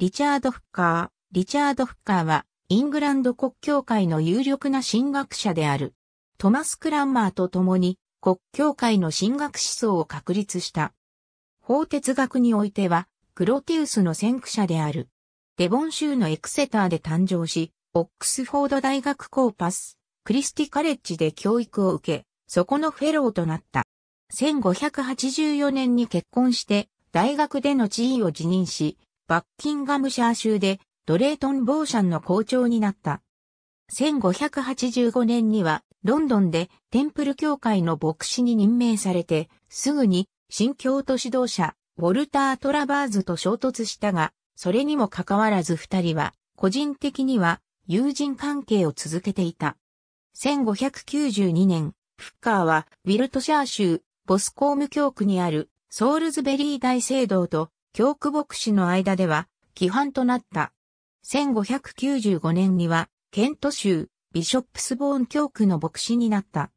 リチャード・フッカー。リチャード・フッカーは、イングランド国教会の有力な神学者である。トマス・クランマーと共に、国教会の神学思想を確立した。法哲学においては、クロテウスの先駆者である。デボン州のエクセターで誕生し、オックスフォード大学コーパス、クリスティカレッジで教育を受け、そこのフェローとなった。1584年に結婚して大学での地位を辞任し、バッキンガムシャー州でドレートン・ボーシャンの校長になった。1585年にはロンドンでテンプル教会の牧師に任命されて、すぐに新教徒指導者、ウォルター・トラバーズと衝突したが、それにもかかわらず二人は、個人的には友人関係を続けていた。1592年、フッカーはウィルトシャー州ボスコーム教区にあるソールズベリー大聖堂と教区牧師の間では規範となった。1595年にはケント州ビショップスボーン教区の牧師になった。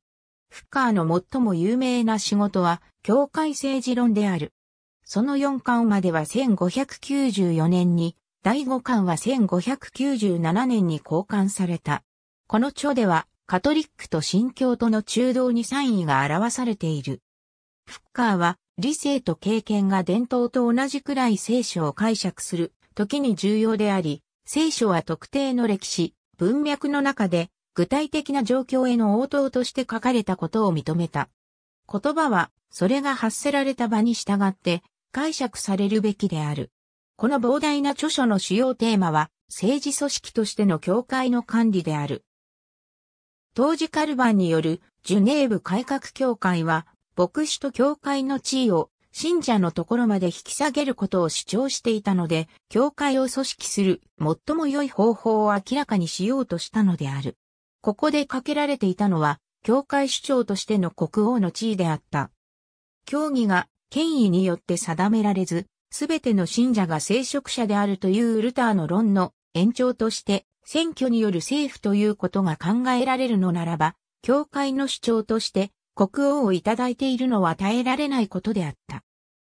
フッカーの最も有名な仕事は教会政治論である。その4巻までは1594年に、第5巻は1597年に交換された。この著では、カトリックと新教との中道に賛意が表されている。フッカーは理性と経験が伝統と同じくらい聖書を解釈する時に重要であり、聖書は特定の歴史、文脈の中で具体的な状況への応答として書かれたことを認めた。言葉はそれが発せられた場に従って解釈されるべきである。この膨大な著書の主要テーマは政治組織としての教会の管理である。当時カルバンによるジュネーブ改革協会は牧師と教会の地位を信者のところまで引き下げることを主張していたので、教会を組織する最も良い方法を明らかにしようとしたのである。ここでかけられていたのは、教会主張としての国王の地位であった。教義が権威によって定められず、すべての信者が聖職者であるというウルターの論の延長として、選挙による政府ということが考えられるのならば、教会の主張として国王をいただいているのは耐えられないことであった。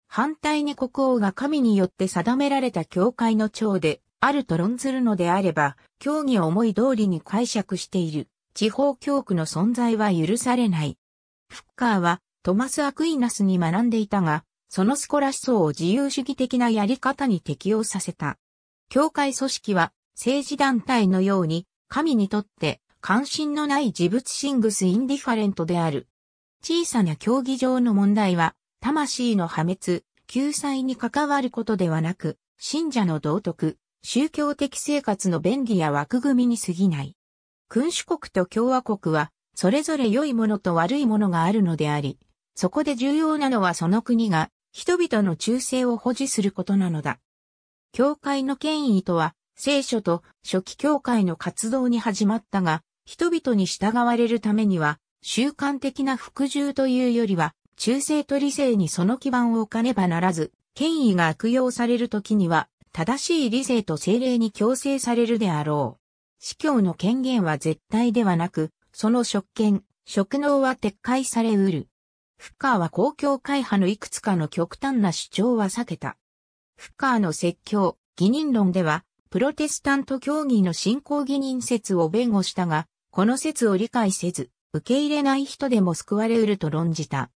反対に国王が神によって定められた教会の長であると論ずるのであれば、教義を思い通りに解釈している地方教区の存在は許されない。フッカーはトマス・アクイナスに学んでいたが、そのスコラ思想を自由主義的なやり方に適用させた。教会組織は政治団体のように神にとって関心のない自物シングスインディファレントである。小さな競技場の問題は、魂の破滅、救済に関わることではなく、信者の道徳、宗教的生活の便宜や枠組みに過ぎない。君主国と共和国は、それぞれ良いものと悪いものがあるのであり、そこで重要なのはその国が人々の忠誠を保持することなのだ。教会の権威とは、聖書と初期教会の活動に始まったが、人々に従われるためには、習慣的な服従というよりは、中性と理性にその基盤を置かねばならず、権威が悪用されるときには、正しい理性と精霊に強制されるであろう。司教の権限は絶対ではなく、その職権、職能は撤回されうる。フッカーは公共会派のいくつかの極端な主張は避けた。フッカーの説教、義人論では、プロテスタント教義の信仰義人説を弁護したが、この説を理解せず、受け入れない人でも救われうると論じた。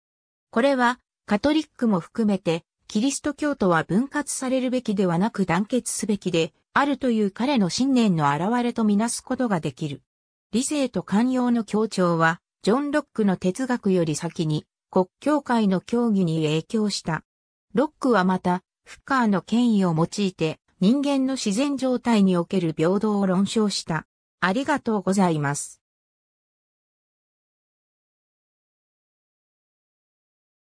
これは、カトリックも含めて、キリスト教徒は分割されるべきではなく団結すべきで、あるという彼の信念の表れとみなすことができる。理性と寛容の強調は、ジョン・ロックの哲学より先に、国教会の教義に影響した。ロックはまた、フッカーの権威を用いて、人間の自然状態における平等を論証した。ありがとうございます。